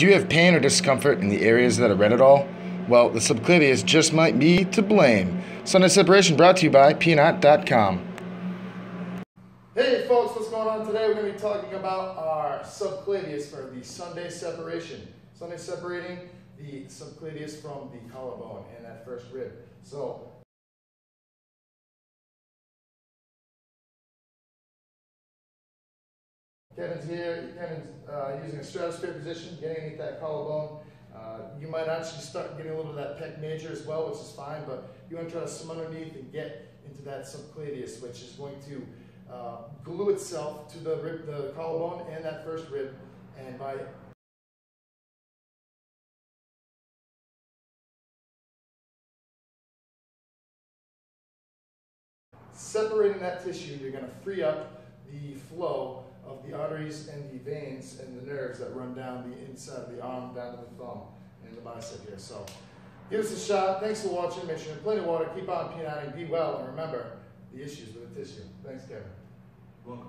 Do you have pain or discomfort in the areas that are red at all? Well, the subclavius just might be to blame. Sunday Separation brought to you by peanut.com. Hey folks, what's going on today? We're going to be talking about our subclavius for the Sunday separation. Sunday separating the subclavius from the collarbone and that first rib. So Kevin's here. Kevin's uh, using a stratosphere position, getting underneath that collarbone. Uh, you might actually start getting a little bit of that pec major as well, which is fine, but you want to try to swim underneath and get into that subclavius, which is going to uh, glue itself to the rib, the collarbone and that first rib, and by separating that tissue, you're going to free up the flow of the arteries and the veins and the nerves that run down the inside of the arm, down to the thumb, and the bicep here. So give us a shot. Thanks for watching. Make sure you plenty of water. Keep on peanutting. Be well. And remember the issues with the tissue. Thanks, Kevin. Welcome.